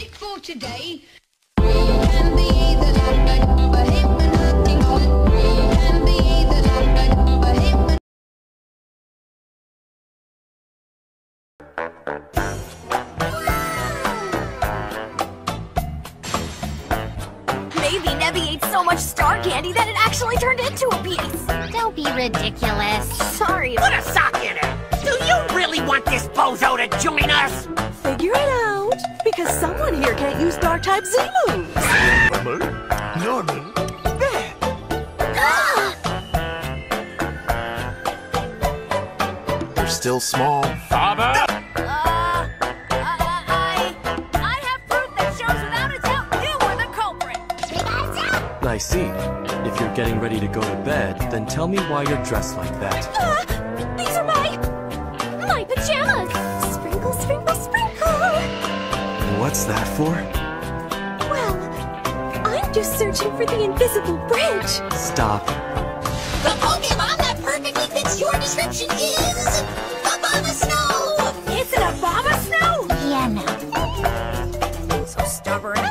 magic for today. We can be the light of a hypnotic hope. We can be the light of a hypnotic Maybe Nebby ate so much star candy that it actually turned into a piece. Don't be ridiculous. Sorry. Put a sock in it! Do you really want this bozo to join us? Figure it out, because someone here can't use Dark type Z moves. Norman, They're still small. Father! Uh, I, I have proof that shows without a doubt you were the culprit. I see. If you're getting ready to go to bed, then tell me why you're dressed like that. Uh, these are my, my What's that for? Well, I'm just searching for the invisible bridge. Stop. The Pokemon that perfectly fits your description is Abomasnow. It's an Obama Snow. Yeah, no. So stubborn.